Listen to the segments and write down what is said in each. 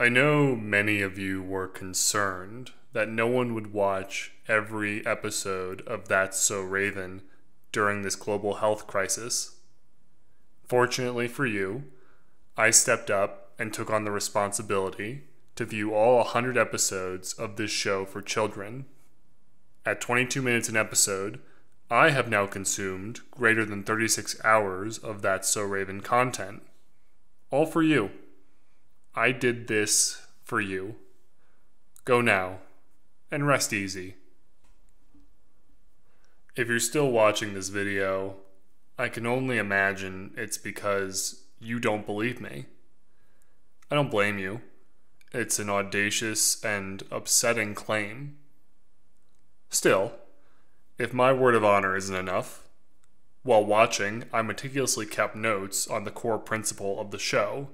I know many of you were concerned that no one would watch every episode of That's So Raven during this global health crisis. Fortunately for you, I stepped up and took on the responsibility to view all 100 episodes of this show for children. At 22 minutes an episode, I have now consumed greater than 36 hours of That's So Raven content. All for you. I did this for you. Go now and rest easy. If you're still watching this video, I can only imagine it's because you don't believe me. I don't blame you. It's an audacious and upsetting claim. Still, if my word of honor isn't enough, while watching, I meticulously kept notes on the core principle of the show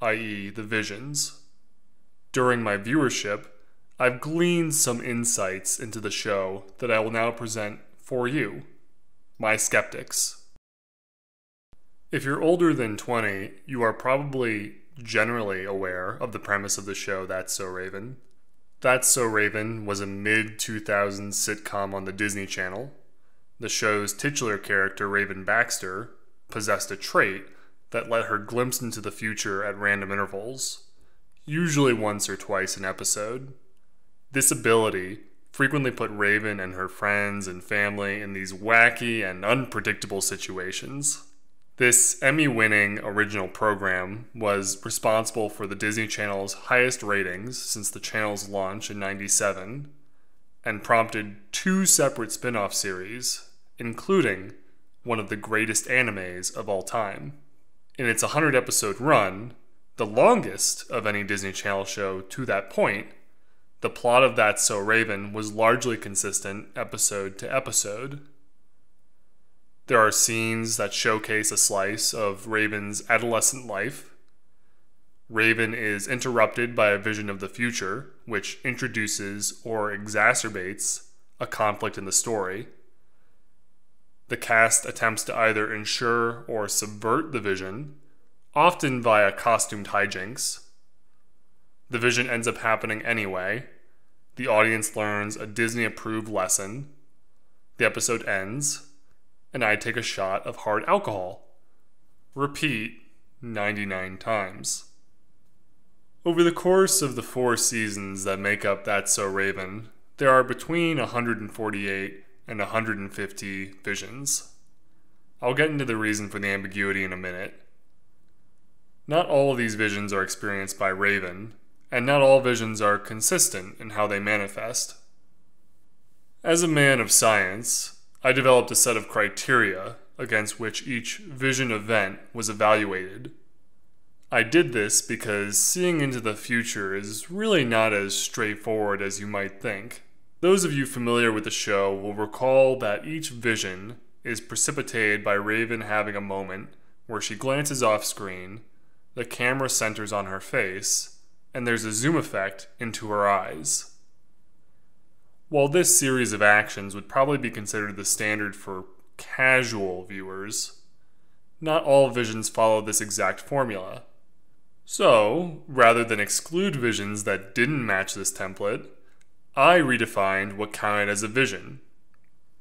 i.e., the visions. During my viewership, I've gleaned some insights into the show that I will now present for you, my skeptics. If you're older than 20, you are probably generally aware of the premise of the show That's So Raven. That's So Raven was a mid 2000s sitcom on the Disney Channel. The show's titular character, Raven Baxter, possessed a trait that let her glimpse into the future at random intervals, usually once or twice an episode. This ability frequently put Raven and her friends and family in these wacky and unpredictable situations. This Emmy winning original program was responsible for the Disney Channel's highest ratings since the channel's launch in 97 and prompted two separate spin off series, including one of the greatest animes of all time in its 100 episode run, the longest of any Disney Channel show to that point, the plot of That's So Raven was largely consistent episode to episode. There are scenes that showcase a slice of Raven's adolescent life. Raven is interrupted by a vision of the future, which introduces or exacerbates a conflict in the story the cast attempts to either ensure or subvert the vision, often via costumed hijinks. The vision ends up happening anyway. The audience learns a Disney approved lesson. The episode ends, and I take a shot of hard alcohol. Repeat 99 times. Over the course of the four seasons that make up That's So Raven, there are between 148 and 150 visions. I'll get into the reason for the ambiguity in a minute. Not all of these visions are experienced by Raven, and not all visions are consistent in how they manifest. As a man of science, I developed a set of criteria against which each vision event was evaluated. I did this because seeing into the future is really not as straightforward as you might think. Those of you familiar with the show will recall that each vision is precipitated by Raven having a moment where she glances off screen, the camera centers on her face, and there's a zoom effect into her eyes. While this series of actions would probably be considered the standard for casual viewers, not all visions follow this exact formula. So, rather than exclude visions that didn't match this template, I redefined what counted as a vision.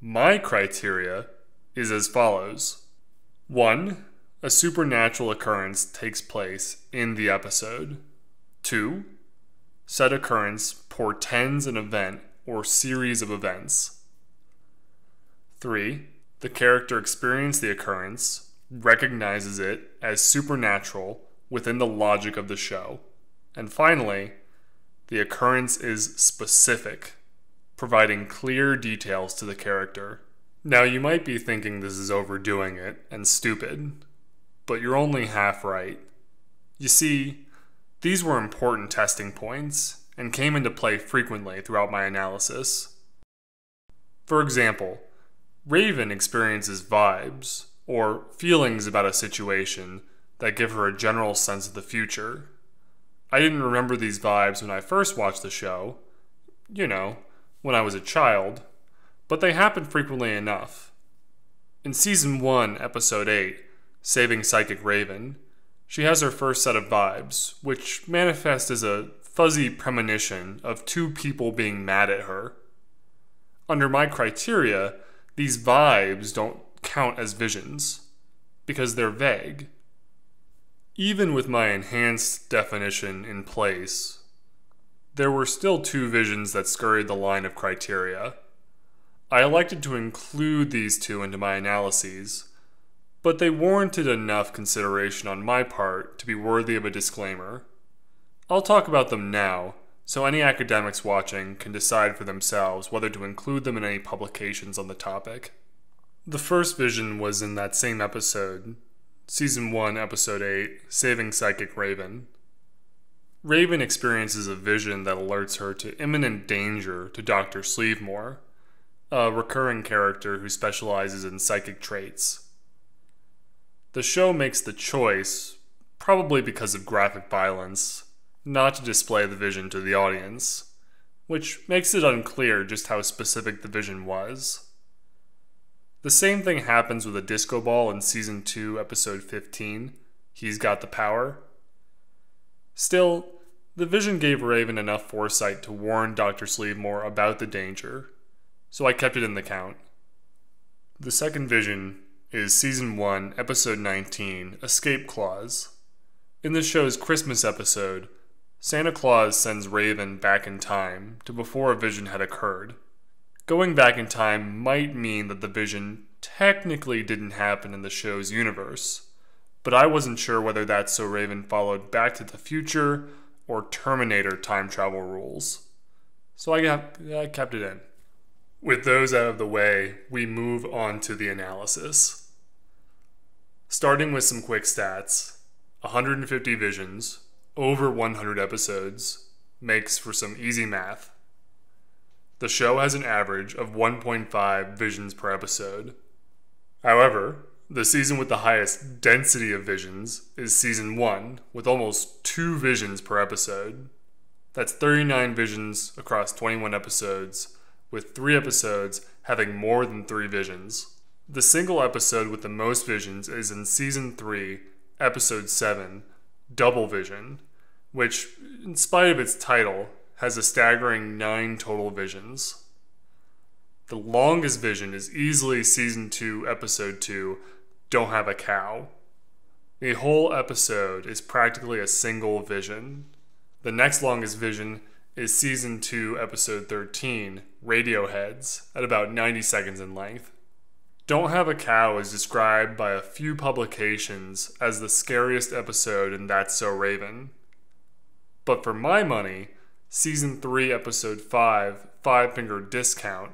My criteria is as follows 1. A supernatural occurrence takes place in the episode. 2. Said occurrence portends an event or series of events. 3. The character experienced the occurrence, recognizes it as supernatural within the logic of the show. And finally, the occurrence is specific, providing clear details to the character. Now, you might be thinking this is overdoing it and stupid, but you're only half right. You see, these were important testing points and came into play frequently throughout my analysis. For example, Raven experiences vibes, or feelings about a situation, that give her a general sense of the future I didn't remember these vibes when I first watched the show, you know, when I was a child, but they happen frequently enough. In Season 1, Episode 8, Saving Psychic Raven, She has her first set of vibes, which manifest as a fuzzy premonition of two people being mad at her. Under my criteria, these vibes don't count as visions because they're vague. Even with my enhanced definition in place, there were still two visions that scurried the line of criteria. I elected to include these two into my analyses, but they warranted enough consideration on my part to be worthy of a disclaimer. I'll talk about them now, so any academics watching can decide for themselves whether to include them in any publications on the topic. The first vision was in that same episode, Season 1, Episode 8 Saving Psychic Raven. Raven experiences a vision that alerts her to imminent danger to Dr. Sleevemore, a recurring character who specializes in psychic traits. The show makes the choice, probably because of graphic violence, not to display the vision to the audience, which makes it unclear just how specific the vision was. The same thing happens with a disco ball in Season 2, Episode 15 He's Got the Power. Still, the vision gave Raven enough foresight to warn Dr. Sleevemore about the danger, so I kept it in the count. The second vision is Season 1, Episode 19 Escape Claus. In the show's Christmas episode, Santa Claus sends Raven back in time to before a vision had occurred. Going back in time might mean that the vision technically didn't happen in the show's universe, but I wasn't sure whether that's so Raven followed Back to the Future or Terminator time travel rules. So I, got, I kept it in. With those out of the way, we move on to the analysis. Starting with some quick stats 150 visions, over 100 episodes makes for some easy math. The show has an average of 1.5 visions per episode. However, the season with the highest density of visions is season 1, with almost 2 visions per episode. That's 39 visions across 21 episodes, with 3 episodes having more than 3 visions. The single episode with the most visions is in season 3, episode 7, Double Vision, which, in spite of its title, has a staggering nine total visions. The longest vision is easily season 2, episode 2, Don't Have a Cow. The whole episode is practically a single vision. The next longest vision is season 2, episode 13, Radioheads, at about 90 seconds in length. Don't Have a Cow is described by a few publications as the scariest episode in That's So Raven. But for my money, season 3, episode 5, Five Finger Discount,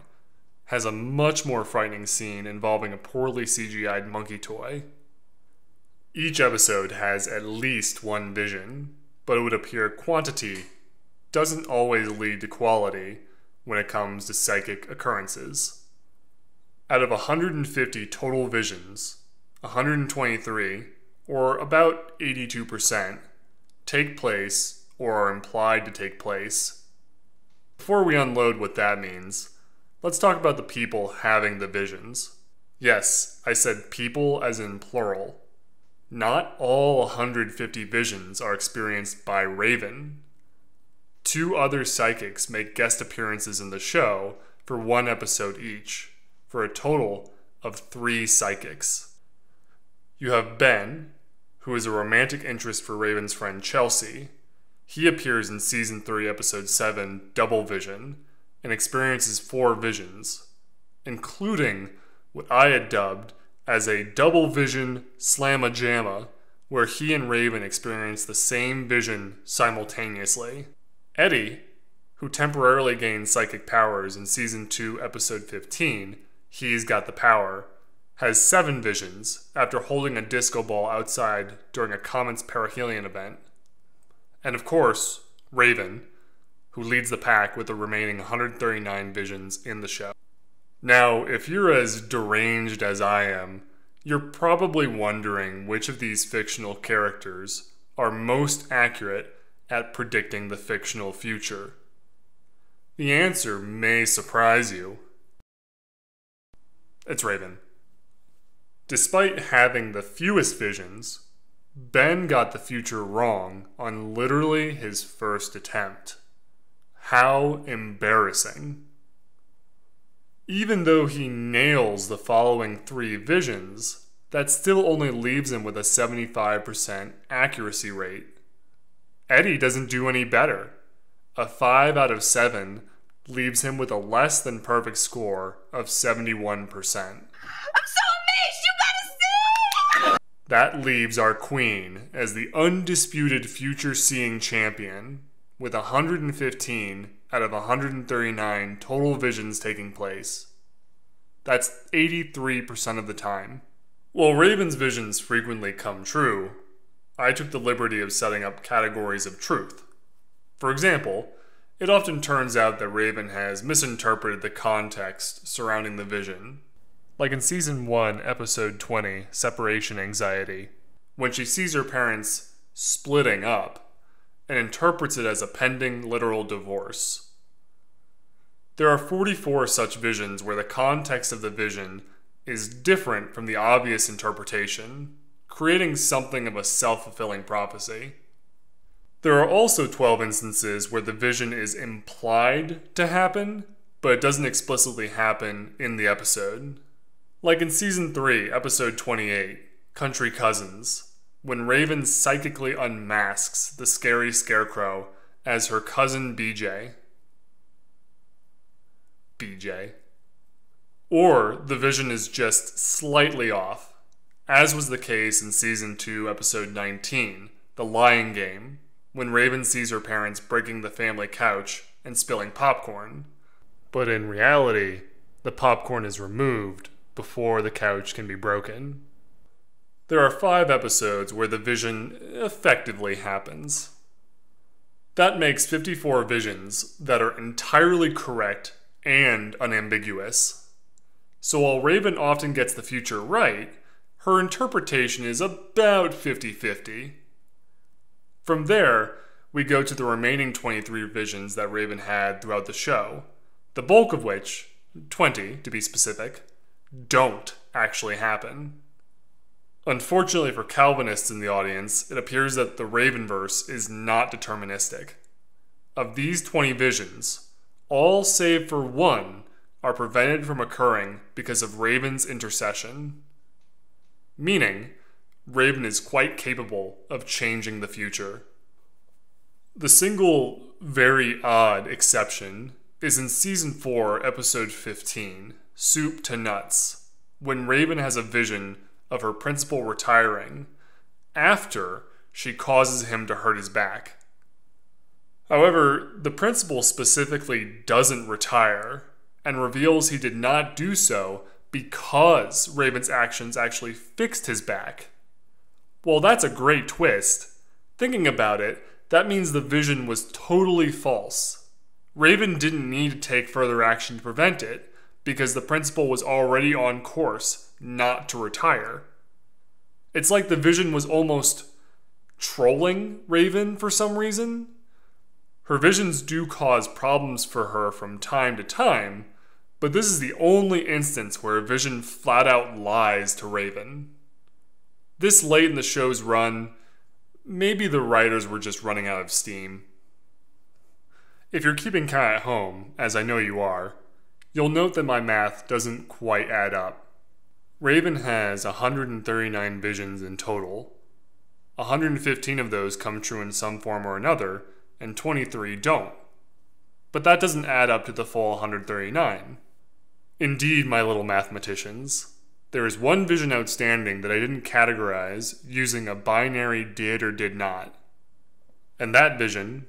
has a much more frightening scene involving a poorly CGI'd monkey toy. Each episode has at least one vision, but it would appear quantity doesn't always lead to quality when it comes to psychic occurrences. Out of 150 total visions, 123, or about 82%, take place or are implied to take place. Before we unload what that means, let's talk about the people having the visions. Yes, I said people as in plural. Not all 150 visions are experienced by Raven. Two other psychics make guest appearances in the show for one episode each, for a total of three psychics. You have Ben, who is a romantic interest for Raven's friend Chelsea, he appears in season 3, episode 7, Double Vision, and experiences four visions, including what I had dubbed as a double vision slamma jamma, where he and Raven experience the same vision simultaneously. Eddie, who temporarily gains psychic powers in season 2, episode 15, He's Got the Power, has seven visions after holding a disco ball outside during a Comet's perihelion event. And of course, Raven, who leads the pack with the remaining 139 visions in the show. Now, if you're as deranged as I am, you're probably wondering which of these fictional characters are most accurate at predicting the fictional future. The answer may surprise you. It's Raven. Despite having the fewest visions, Ben got the future wrong on literally his first attempt. How embarrassing. Even though he nails the following three visions, that still only leaves him with a 75% accuracy rate. Eddie doesn't do any better. A 5 out of 7 leaves him with a less than perfect score of 71%. That leaves our queen as the undisputed future seeing champion with 115 out of 139 total visions taking place. That's 83% of the time. While Raven's visions frequently come true, I took the liberty of setting up categories of truth. For example, it often turns out that Raven has misinterpreted the context surrounding the vision like in season 1, episode 20, Separation Anxiety, when she sees her parents splitting up and interprets it as a pending literal divorce. There are 44 such visions where the context of the vision is different from the obvious interpretation, creating something of a self fulfilling prophecy. There are also 12 instances where the vision is implied to happen, but it doesn't explicitly happen in the episode. Like in season 3, episode 28, Country Cousins, when Raven psychically unmasks the scary scarecrow as her cousin BJ. BJ. Or the vision is just slightly off, as was the case in season 2, episode 19, The Lying Game, when Raven sees her parents breaking the family couch and spilling popcorn. But in reality, the popcorn is removed before the couch can be broken. There are five episodes where the vision effectively happens. That makes 54 visions that are entirely correct and unambiguous. So while Raven often gets the future right, her interpretation is about 50 50. From there, we go to the remaining 23 visions that Raven had throughout the show, the bulk of which, 20 to be specific, don't actually happen. Unfortunately for Calvinists in the audience, it appears that the Ravenverse is not deterministic. Of these 20 visions, all save for one are prevented from occurring because of Raven's intercession. Meaning, Raven is quite capable of changing the future. The single very odd exception is in season 4, episode 15 soup to nuts when Raven has a vision of her principal retiring after she causes him to hurt his back. However, the principal specifically doesn't retire and reveals he did not do so because Raven's actions actually fixed his back. Well, that's a great twist. Thinking about it, that means the vision was totally false. Raven didn't need to take further action to prevent it because the principal was already on course not to retire. It's like the vision was almost trolling Raven for some reason. Her visions do cause problems for her from time to time, but this is the only instance where a vision flat out lies to Raven. This late in the show's run, maybe the writers were just running out of steam. If you're keeping count at home, as I know you are, You'll note that my math doesn't quite add up. Raven has 139 visions in total. 115 of those come true in some form or another, and 23 don't. But that doesn't add up to the full 139. Indeed, my little mathematicians, there is one vision outstanding that I didn't categorize using a binary did or did not. And that vision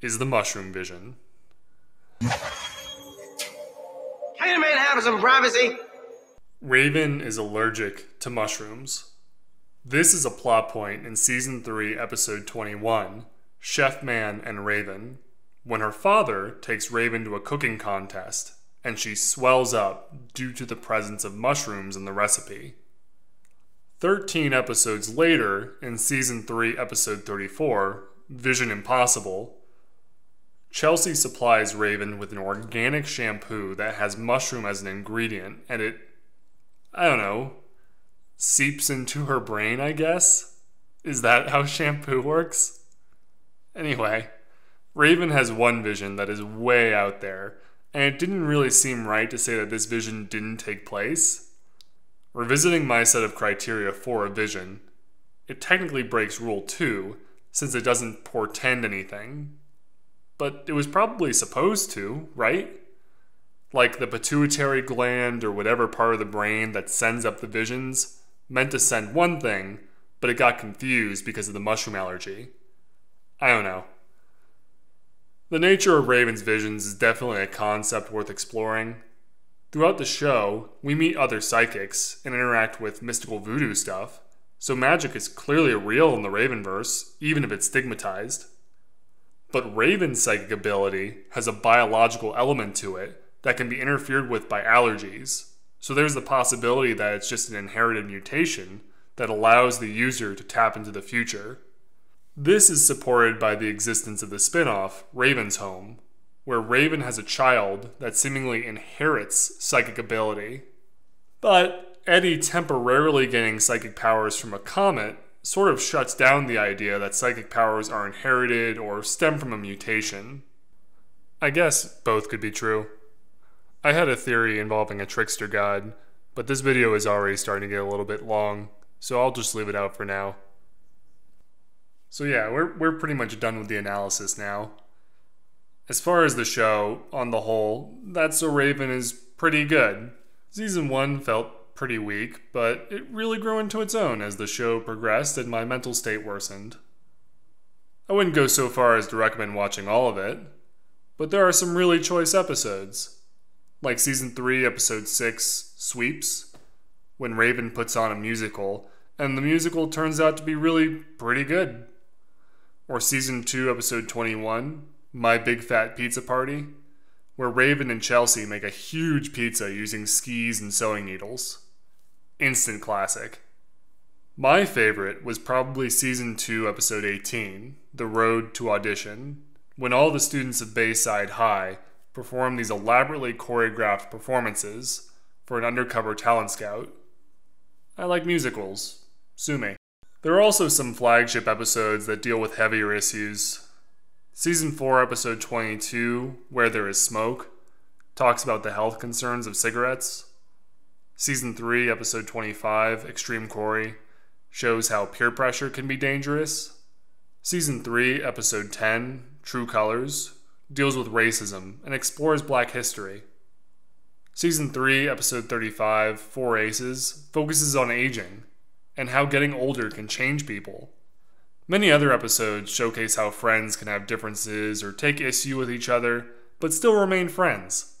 is the mushroom vision. Man some privacy? Raven is allergic to mushrooms. This is a plot point in season 3, episode 21, Chef Man and Raven, when her father takes Raven to a cooking contest and she swells up due to the presence of mushrooms in the recipe. 13 episodes later, in season 3, episode 34, Vision Impossible, Chelsea supplies Raven with an organic shampoo that has mushroom as an ingredient, and it, I don't know, seeps into her brain, I guess? Is that how shampoo works? Anyway, Raven has one vision that is way out there, and it didn't really seem right to say that this vision didn't take place. Revisiting my set of criteria for a vision, it technically breaks Rule 2, since it doesn't portend anything. But it was probably supposed to, right? Like the pituitary gland or whatever part of the brain that sends up the visions meant to send one thing, but it got confused because of the mushroom allergy. I don't know. The nature of Raven's visions is definitely a concept worth exploring. Throughout the show, we meet other psychics and interact with mystical voodoo stuff, so magic is clearly real in the Ravenverse, even if it's stigmatized. But Raven's psychic ability has a biological element to it that can be interfered with by allergies, so there's the possibility that it's just an inherited mutation that allows the user to tap into the future. This is supported by the existence of the spin off, Raven's Home, where Raven has a child that seemingly inherits psychic ability. But Eddie temporarily gaining psychic powers from a comet sort of shuts down the idea that psychic powers are inherited or stem from a mutation. I guess both could be true. I had a theory involving a trickster god, but this video is already starting to get a little bit long, so I'll just leave it out for now. So yeah, we're we're pretty much done with the analysis now. As far as the show, on the whole, That's So Raven is pretty good. Season 1 felt pretty weak, but it really grew into its own as the show progressed and my mental state worsened. I wouldn't go so far as to recommend watching all of it, but there are some really choice episodes. Like Season 3, Episode 6, Sweeps, when Raven puts on a musical, and the musical turns out to be really pretty good or season 2, episode 21, My Big Fat Pizza Party, where Raven and Chelsea make a huge pizza using skis and sewing needles. Instant classic. My favorite was probably season 2, episode 18, The Road to Audition, when all the students of Bayside High perform these elaborately choreographed performances for an undercover talent scout. I like musicals. Sue me. There are also some flagship episodes that deal with heavier issues. Season 4, episode 22, Where There Is Smoke, talks about the health concerns of cigarettes. Season 3, episode 25, Extreme Cory, shows how peer pressure can be dangerous. Season 3, episode 10, True Colors, deals with racism and explores black history. Season 3, episode 35, Four Aces, focuses on aging and how getting older can change people. Many other episodes showcase how friends can have differences or take issue with each other, but still remain friends.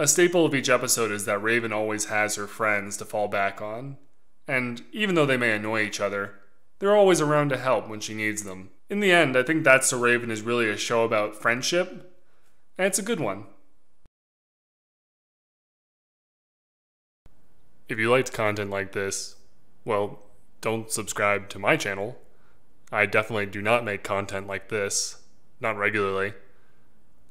A staple of each episode is that Raven always has her friends to fall back on, and even though they may annoy each other, they're always around to help when she needs them. In the end, I think That's So Raven is really a show about friendship, and it's a good one. If you liked content like this, well, don't subscribe to my channel. I definitely do not make content like this, not regularly.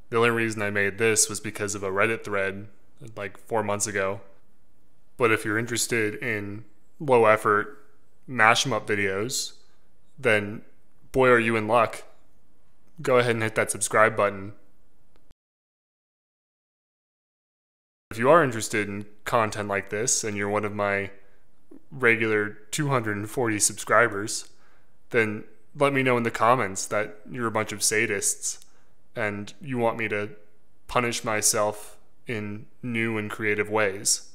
The only reason I made this was because of a Reddit thread like four months ago. But if you're interested in low effort mash 'em up videos, then boy, are you in luck. Go ahead and hit that subscribe button. If you are interested in content like this and you're one of my regular 240 subscribers, then let me know in the comments that you're a bunch of sadists and you want me to punish myself in new and creative ways.